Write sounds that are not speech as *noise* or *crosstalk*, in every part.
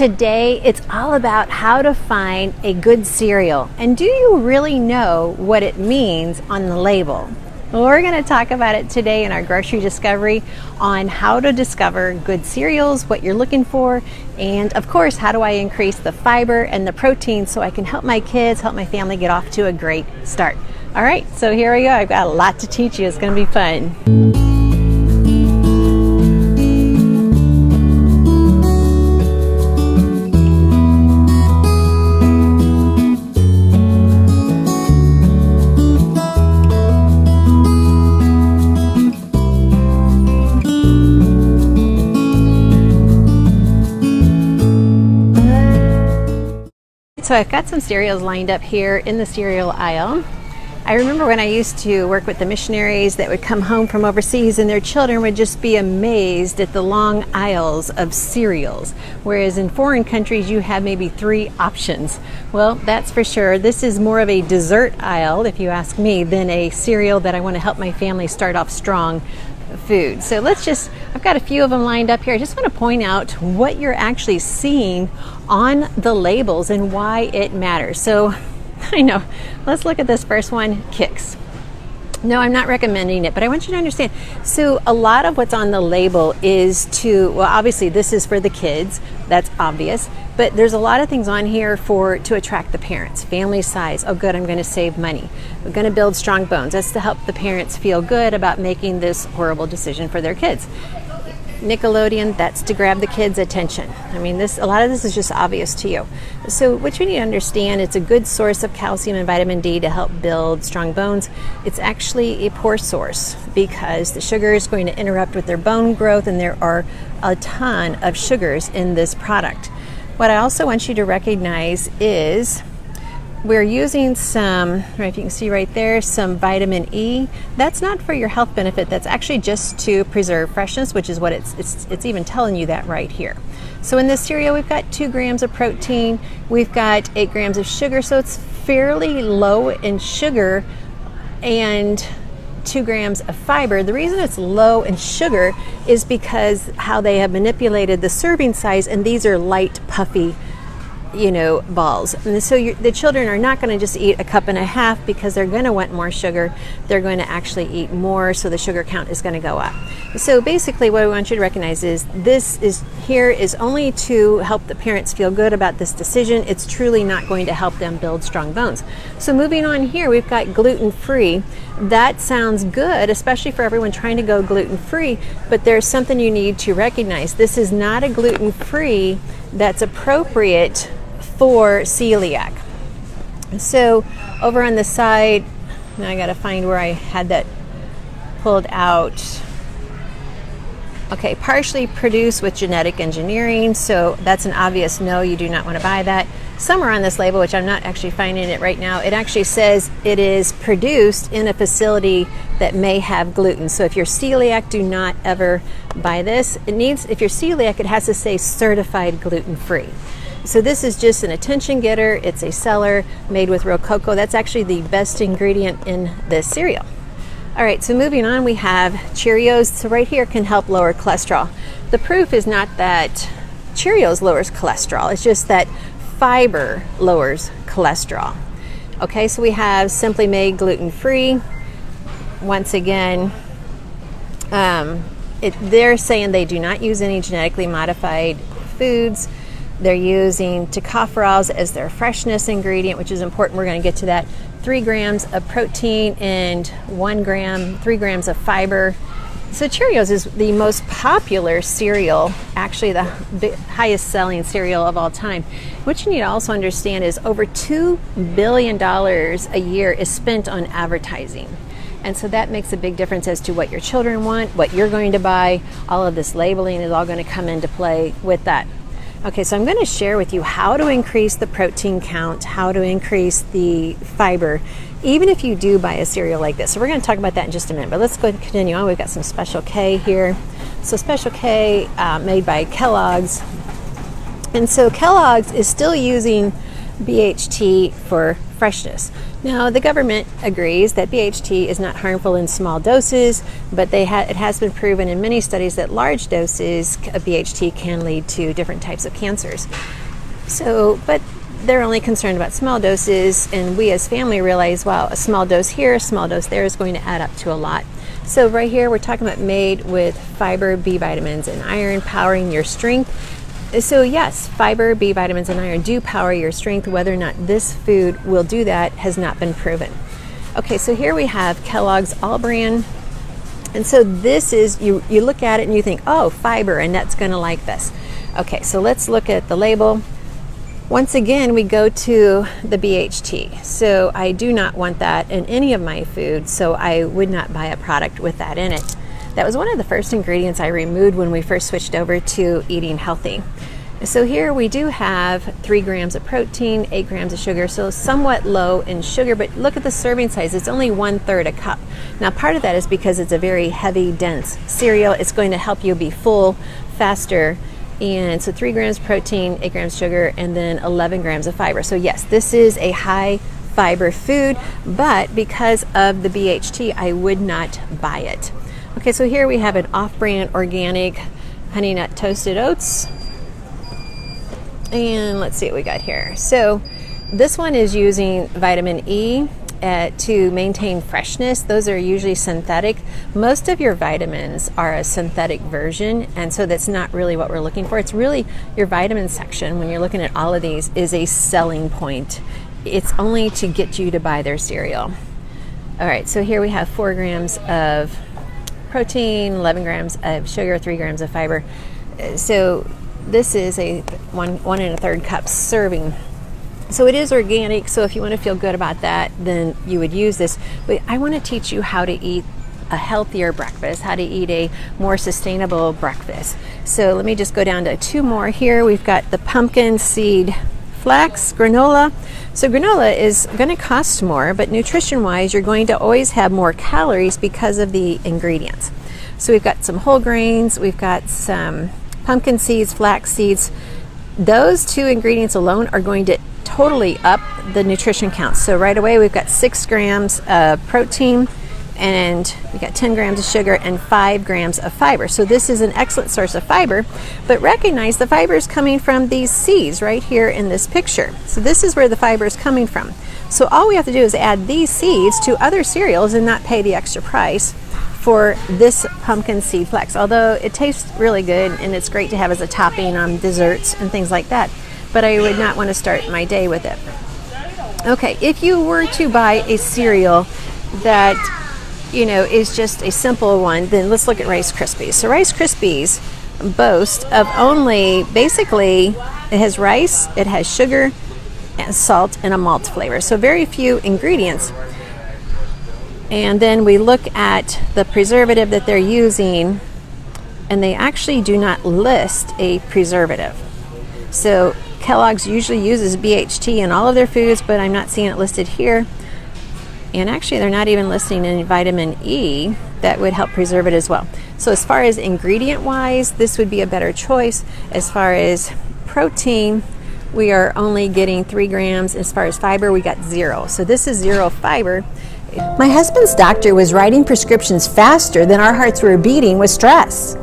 Today, it's all about how to find a good cereal. And do you really know what it means on the label? Well, we're going to talk about it today in our grocery discovery on how to discover good cereals, what you're looking for, and of course, how do I increase the fiber and the protein so I can help my kids, help my family get off to a great start. All right, so here we go. I've got a lot to teach you. It's going to be fun. So I've got some cereals lined up here in the cereal aisle. I remember when I used to work with the missionaries that would come home from overseas and their children would just be amazed at the long aisles of cereals. Whereas in foreign countries, you have maybe three options. Well, that's for sure. This is more of a dessert aisle, if you ask me, than a cereal that I want to help my family start off strong food. So let's just, I've got a few of them lined up here. I just want to point out what you're actually seeing on the labels and why it matters. So *laughs* I know, let's look at this first one, Kix. No, I'm not recommending it, but I want you to understand. So, a lot of what's on the label is to, well, obviously, this is for the kids, that's obvious, but there's a lot of things on here for to attract the parents. Family size, oh, good, I'm going to save money. We're going to build strong bones. That's to help the parents feel good about making this horrible decision for their kids. Nickelodeon, that's to grab the kids' attention. I mean, this a lot of this is just obvious to you. So, what you need to understand, it's a good source of calcium and vitamin D to help build strong bones. It's actually a poor source because the sugar is going to interrupt with their bone growth, and there are a ton of sugars in this product. What I also want you to recognize is we're using some, if you can see right there, some vitamin E. That's not for your health benefit. That's actually just to preserve freshness, which is what it's, it's, it's even telling you that right here. So in this cereal, we've got two grams of protein. We've got eight grams of sugar. So it's fairly low in sugar and two grams of fiber. The reason it's low in sugar is because how they have manipulated the serving size and these are light, puffy you know, balls. And so the children are not going to just eat a cup and a half because they're going to want more sugar. They're going to actually eat more, so the sugar count is going to go up. So basically, what I want you to recognize is this is here is only to help the parents feel good about this decision. It's truly not going to help them build strong bones. So moving on here, we've got gluten free. That sounds good, especially for everyone trying to go gluten free, but there's something you need to recognize. This is not a gluten free that's appropriate for celiac. So over on the side, now I got to find where I had that pulled out. Okay, partially produced with genetic engineering, so that's an obvious no, you do not want to buy that. Somewhere on this label, which I'm not actually finding it right now, it actually says it is produced in a facility that may have gluten. So if you're celiac, do not ever buy this. It needs, if you're celiac, it has to say certified gluten free. So this is just an attention getter. It's a seller made with real cocoa. That's actually the best ingredient in this cereal. All right, so moving on, we have Cheerios. So right here can help lower cholesterol. The proof is not that Cheerios lowers cholesterol. It's just that fiber lowers cholesterol. Okay, so we have Simply Made gluten-free. Once again, um, it, they're saying they do not use any genetically modified foods. They're using tocopherols as their freshness ingredient, which is important. We're going to get to that. Three grams of protein and one gram, three grams of fiber. So Cheerios is the most popular cereal, actually the highest selling cereal of all time. What you need to also understand is over $2 billion a year is spent on advertising. And so that makes a big difference as to what your children want, what you're going to buy. All of this labeling is all going to come into play with that. Okay, so I'm going to share with you how to increase the protein count, how to increase the fiber, even if you do buy a cereal like this. So we're going to talk about that in just a minute, but let's go and continue on. We've got some Special K here. So Special K uh, made by Kellogg's. And so Kellogg's is still using BHT for freshness. Now, the government agrees that BHT is not harmful in small doses, but they ha- it has been proven in many studies that large doses of BHT can lead to different types of cancers. So, but they're only concerned about small doses, and we as family realize, wow, a small dose here, a small dose there is going to add up to a lot. So, right here, we're talking about made with fiber, B vitamins, and iron, powering your strength. So, yes, fiber, B vitamins, and iron do power your strength. Whether or not this food will do that has not been proven. Okay, so here we have Kellogg's All Bran. And so this is, you, you look at it and you think, oh, fiber, and that's going to like this. Okay, so let's look at the label. Once again, we go to the BHT. So I do not want that in any of my food, so I would not buy a product with that in it. That was one of the first ingredients I removed when we first switched over to eating healthy. So here we do have three grams of protein, eight grams of sugar, so somewhat low in sugar, but look at the serving size. It's only one third a cup. Now part of that is because it's a very heavy, dense cereal. It's going to help you be full faster and so three grams protein, eight grams sugar, and then 11 grams of fiber. So yes, this is a high fiber food, but because of the BHT, I would not buy it. Okay, so here we have an off-brand organic honey nut toasted oats. And let's see what we got here. So this one is using vitamin E uh, to maintain freshness, those are usually synthetic. Most of your vitamins are a synthetic version, and so that's not really what we're looking for. It's really your vitamin section, when you're looking at all of these, is a selling point. It's only to get you to buy their cereal. All right, so here we have four grams of protein, 11 grams of sugar, three grams of fiber. So this is a one, one and a third cup serving so it is organic, so if you want to feel good about that, then you would use this. But I want to teach you how to eat a healthier breakfast, how to eat a more sustainable breakfast. So let me just go down to two more here. We've got the pumpkin seed flax granola. So granola is going to cost more, but nutrition wise, you're going to always have more calories because of the ingredients. So we've got some whole grains, we've got some pumpkin seeds, flax seeds. Those two ingredients alone are going to totally up the nutrition count. So right away we've got six grams of protein and we got 10 grams of sugar and 5 grams of fiber. So this is an excellent source of fiber, but recognize the fiber is coming from these seeds right here in this picture. So this is where the fiber is coming from. So all we have to do is add these seeds to other cereals and not pay the extra price for this pumpkin seed flax. Although it tastes really good and it's great to have as a topping on desserts and things like that but I would not want to start my day with it. Okay, if you were to buy a cereal that you know is just a simple one, then let's look at Rice Krispies. So Rice Krispies boast of only basically it has rice, it has sugar, and salt and a malt flavor. So very few ingredients. And then we look at the preservative that they're using and they actually do not list a preservative. So Kellogg's usually uses BHT in all of their foods, but I'm not seeing it listed here. And actually, they're not even listing any vitamin E that would help preserve it as well. So, as far as ingredient wise, this would be a better choice. As far as protein, we are only getting three grams. As far as fiber, we got zero. So, this is zero fiber. My husband's doctor was writing prescriptions faster than our hearts were beating with stress.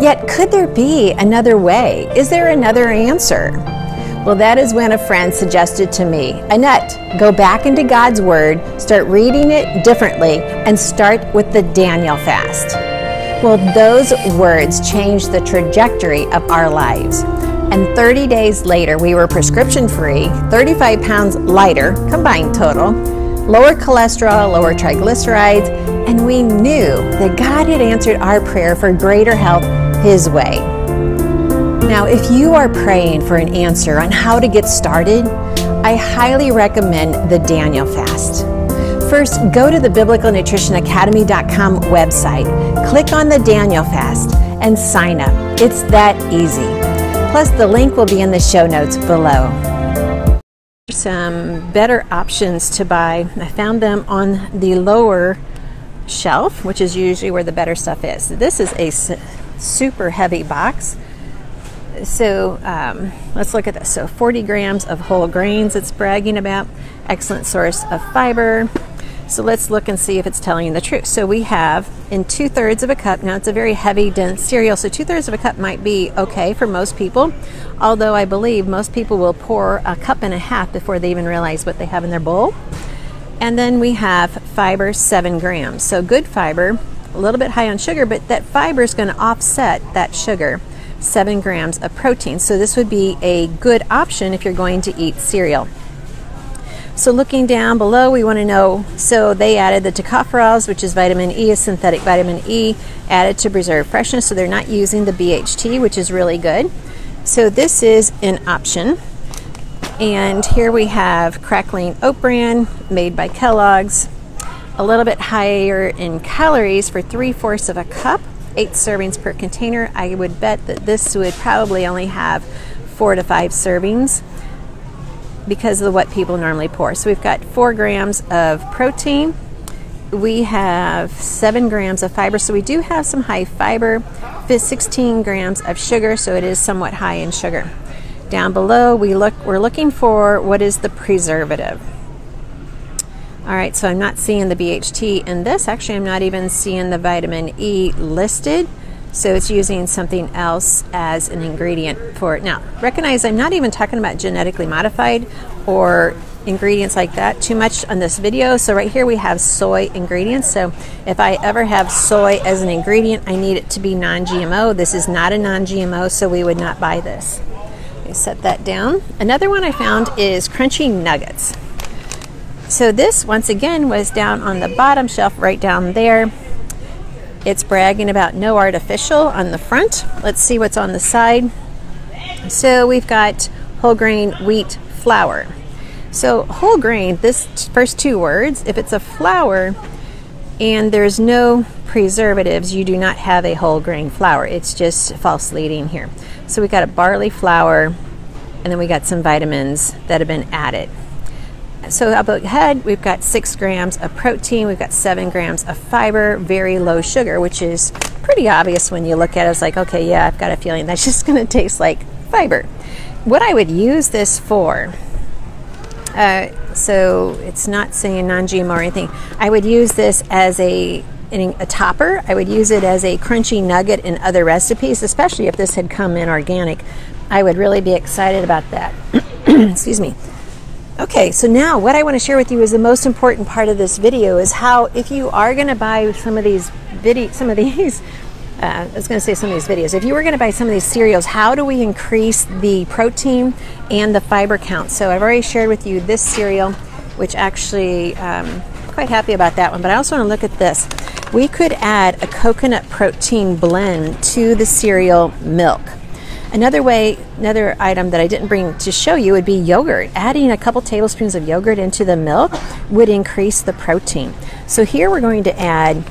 Yet, could there be another way? Is there another answer? Well, that is when a friend suggested to me, Annette, go back into God's Word, start reading it differently, and start with the Daniel fast. Well, those words changed the trajectory of our lives. And 30 days later, we were prescription free, 35 pounds lighter, combined total, lower cholesterol, lower triglycerides, and we knew that God had answered our prayer for greater health His way. Now, if you are praying for an answer on how to get started, I highly recommend the Daniel Fast. First, go to the biblicalnutritionacademy.com website, click on the Daniel Fast, and sign up. It's that easy. Plus, the link will be in the show notes below some better options to buy. I found them on the lower shelf, which is usually where the better stuff is. This is a super heavy box. So um, let's look at this. So 40 grams of whole grains it's bragging about. Excellent source of fiber. So let's look and see if it's telling you the truth. So we have in two thirds of a cup. Now it's a very heavy, dense cereal, so two thirds of a cup might be okay for most people. Although I believe most people will pour a cup and a half before they even realize what they have in their bowl. And then we have fiber, seven grams. So good fiber, a little bit high on sugar, but that fiber is going to offset that sugar. Seven grams of protein. So this would be a good option if you're going to eat cereal. So looking down below, we want to know, so they added the tocopherols, which is vitamin E, a synthetic vitamin E, added to preserve freshness. So they're not using the BHT, which is really good. So this is an option. And here we have crackling oat bran made by Kellogg's. A little bit higher in calories for three fourths of a cup, eight servings per container. I would bet that this would probably only have four to five servings because of what people normally pour. So we've got four grams of protein. We have seven grams of fiber, so we do have some high fiber. 16 grams of sugar, so it is somewhat high in sugar. Down below, we look we're looking for what is the preservative. All right, so I'm not seeing the BHT in this. Actually, I'm not even seeing the vitamin E listed. So it's using something else as an ingredient for it. Now, recognize I'm not even talking about genetically modified or ingredients like that too much on this video. So right here we have soy ingredients. So if I ever have soy as an ingredient, I need it to be non-GMO. This is not a non-GMO, so we would not buy this. Okay, set that down. Another one I found is crunchy nuggets. So this, once again, was down on the bottom shelf right down there. It's bragging about no artificial on the front. Let's see what's on the side. So we've got whole grain wheat flour. So whole grain, this first two words, if it's a flour and there's no preservatives, you do not have a whole grain flour. It's just false leading here. So we got a barley flour and then we got some vitamins that have been added so about head, we've got six grams of protein, we've got seven grams of fiber, very low sugar, which is pretty obvious when you look at it. It's like, okay, yeah, I've got a feeling that's *laughs* just going to taste like fiber. What I would use this for, uh, so it's not saying non-GMO or anything. I would use this as a a topper. I would use it as a crunchy nugget in other recipes, especially if this had come in organic. I would really be excited about that. *clears throat* Excuse me. Okay, so now what I want to share with you is the most important part of this video is how if you are going to buy some of these video, some of these, *laughs* uh, I was going to say some of these videos. If you were going to buy some of these cereals, how do we increase the protein and the fiber count? So I've already shared with you this cereal, which actually um, quite happy about that one. But I also want to look at this. We could add a coconut protein blend to the cereal milk. Another way, another item that I didn't bring to show you would be yogurt. Adding a couple tablespoons of yogurt into the milk would increase the protein. So here we're going to add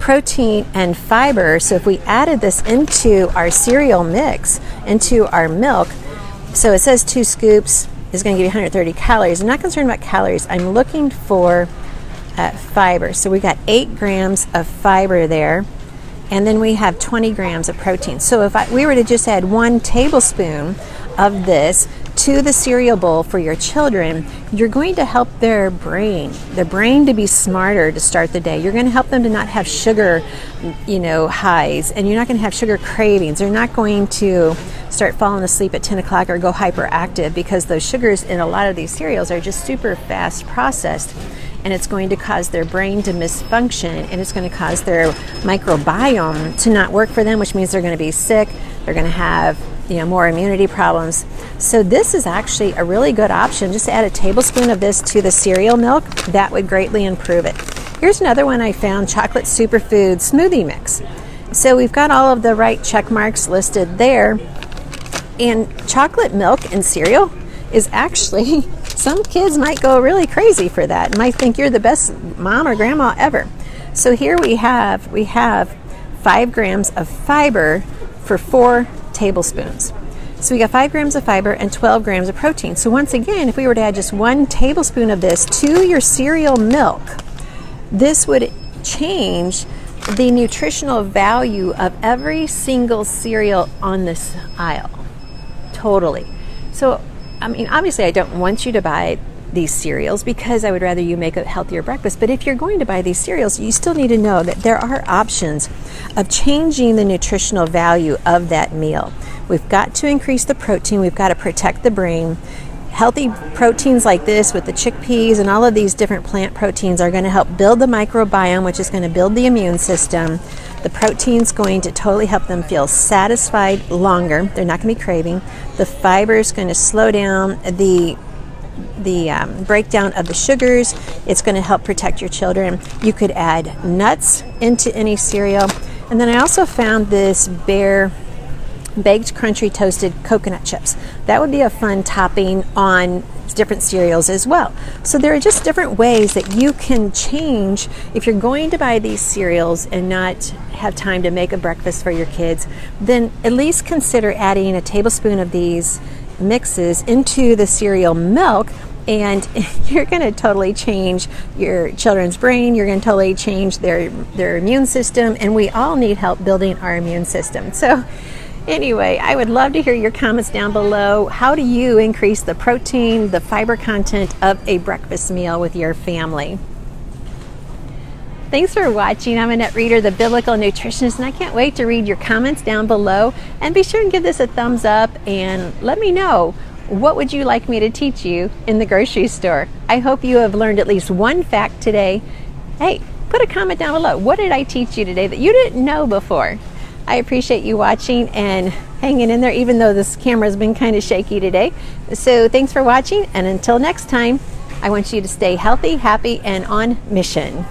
protein and fiber. So if we added this into our cereal mix, into our milk, so it says two scoops is going to give you 130 calories. I'm not concerned about calories. I'm looking for uh, fiber. So we got eight grams of fiber there and then we have 20 grams of protein. So if I, we were to just add one tablespoon of this to the cereal bowl for your children, you're going to help their brain, their brain to be smarter to start the day. You're going to help them to not have sugar, you know, highs, and you're not going to have sugar cravings. They're not going to start falling asleep at 10 o'clock or go hyperactive because those sugars in a lot of these cereals are just super fast processed and it's going to cause their brain to misfunction and it's going to cause their microbiome to not work for them, which means they're going to be sick, they're going to have you know more immunity problems. So this is actually a really good option. Just add a tablespoon of this to the cereal milk. That would greatly improve it. Here's another one I found, chocolate superfood smoothie mix. So we've got all of the right check marks listed there. And chocolate milk and cereal is actually *laughs* some kids might go really crazy for that and might think you're the best mom or grandma ever. So here we have we have five grams of fiber for four tablespoons. So we got five grams of fiber and 12 grams of protein. So once again, if we were to add just one tablespoon of this to your cereal milk, this would change the nutritional value of every single cereal on this aisle. totally. So, I mean, obviously, I don't want you to buy these cereals because I would rather you make a healthier breakfast. But if you're going to buy these cereals, you still need to know that there are options of changing the nutritional value of that meal. We've got to increase the protein, we've got to protect the brain. Healthy proteins like this with the chickpeas and all of these different plant proteins are going to help build the microbiome, which is going to build the immune system. The protein's going to totally help them feel satisfied longer. They're not going to be craving. The fiber is going to slow down the the um, breakdown of the sugars. It's going to help protect your children. You could add nuts into any cereal. And then I also found this bare baked crunchy toasted coconut chips. That would be a fun topping on different cereals as well. So there are just different ways that you can change if you're going to buy these cereals and not have time to make a breakfast for your kids, then at least consider adding a tablespoon of these mixes into the cereal milk and *laughs* you're going to totally change your children's brain you're going to totally change their their immune system and we all need help building our immune system so anyway i would love to hear your comments down below how do you increase the protein the fiber content of a breakfast meal with your family Thanks for watching. I'm Annette Reeder, the Biblical Nutritionist, and I can't wait to read your comments down below. And be sure and give this a thumbs up and let me know what would you like me to teach you in the grocery store? I hope you have learned at least one fact today. Hey, put a comment down below. What did I teach you today that you didn't know before? I appreciate you watching and hanging in there, even though this camera's been kind of shaky today. So thanks for watching, and until next time, I want you to stay healthy, happy, and on mission.